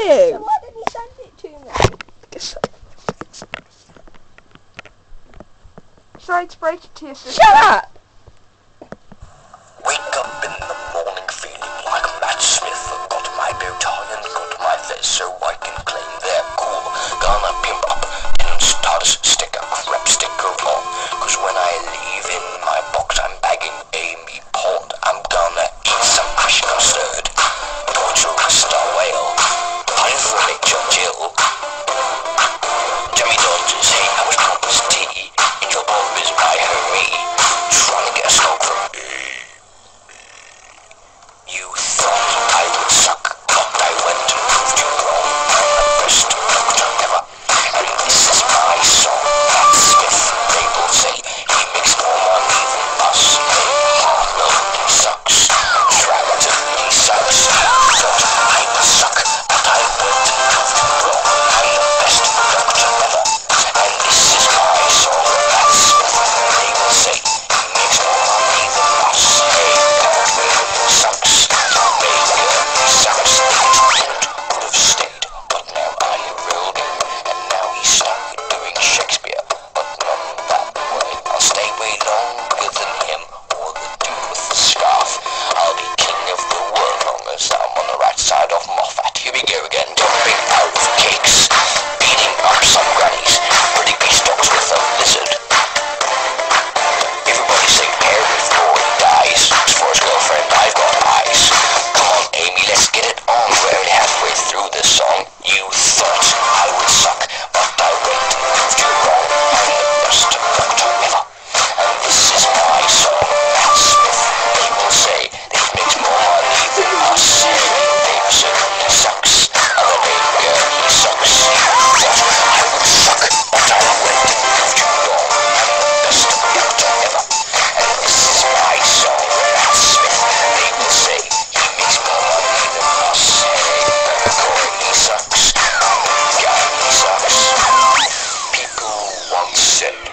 you? So why didn't you send it to me? Sorry to break it to you, sister. Shut up! Wake up in the morning feeling like Matt Smith. I got my bow tie and got my face so shit.